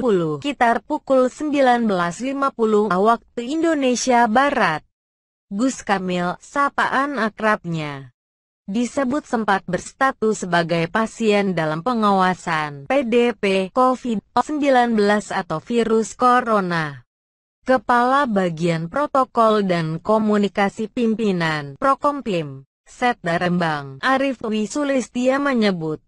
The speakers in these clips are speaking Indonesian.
2010 sekitar pukul 19.50 waktu Indonesia Barat. Gus Kamil, sapaan akrabnya, disebut sempat berstatus sebagai pasien dalam pengawasan PDP COVID-19 atau virus corona. Kepala Bagian Protokol dan Komunikasi Pimpinan Prokompim, Setda Rembang, Arif Wisulistia menyebut,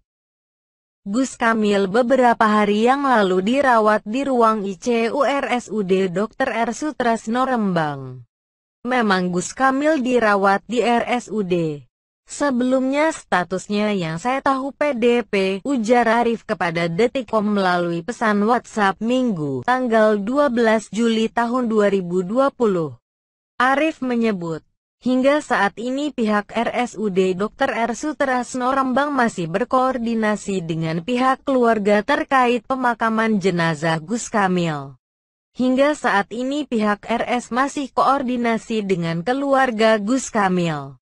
Gus Kamil beberapa hari yang lalu dirawat di ruang ICU RSUD Dr. R. Sutrasno Rembang. Memang Gus Kamil dirawat di RSUD. Sebelumnya statusnya yang saya tahu PDP, ujar Arif kepada Detikkom melalui pesan WhatsApp Minggu, tanggal 12 Juli tahun 2020. Arif menyebut, Hingga saat ini pihak RSUD Dr. R. Sutrasno Rembang masih berkoordinasi dengan pihak keluarga terkait pemakaman jenazah Gus Kamil. Hingga saat ini pihak RS masih koordinasi dengan keluarga Gus Kamil.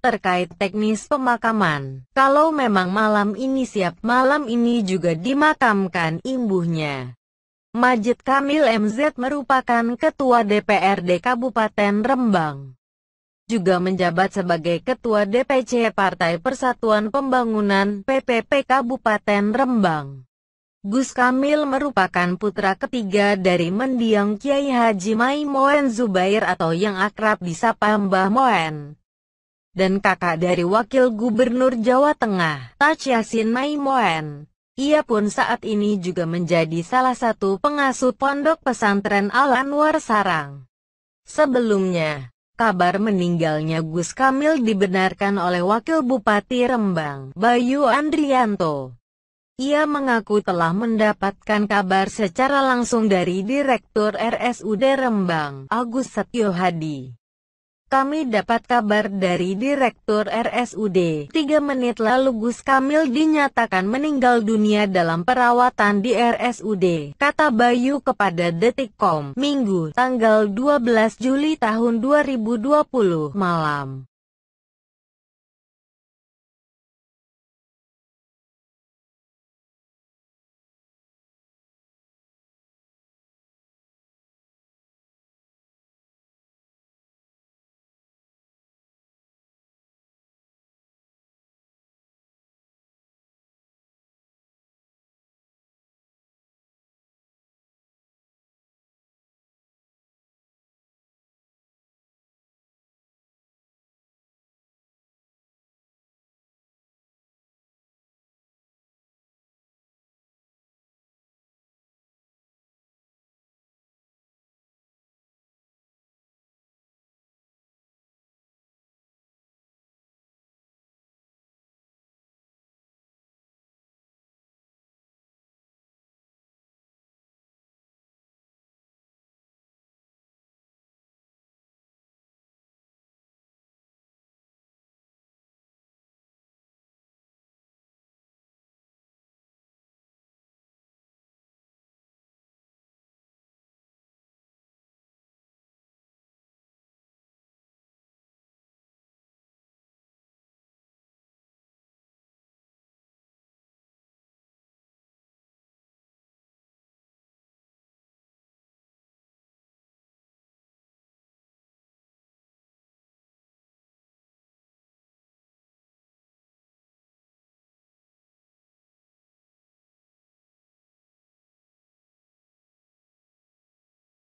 Terkait teknis pemakaman, kalau memang malam ini siap malam ini juga dimakamkan imbuhnya. Majid Kamil MZ merupakan Ketua DPRD Kabupaten Rembang. Juga menjabat sebagai Ketua DPC Partai Persatuan Pembangunan PPP Kabupaten Rembang. Gus Kamil merupakan putra ketiga dari mendiang Kiai Haji Maimoen Zubair atau yang akrab disapa Mbah Moen. Dan kakak dari Wakil Gubernur Jawa Tengah, Taj Yasin Maimoen. Ia pun saat ini juga menjadi salah satu pengasuh pondok pesantren Al-Anwar Sarang. Sebelumnya, kabar meninggalnya Gus Kamil dibenarkan oleh Wakil Bupati Rembang, Bayu Andrianto. Ia mengaku telah mendapatkan kabar secara langsung dari Direktur RSUD Rembang, Agus Setio Hadi. Kami dapat kabar dari Direktur RSUD. Tiga menit lalu Gus Kamil dinyatakan meninggal dunia dalam perawatan di RSUD, kata Bayu kepada Detikkom, Minggu, tanggal 12 Juli tahun 2020, malam.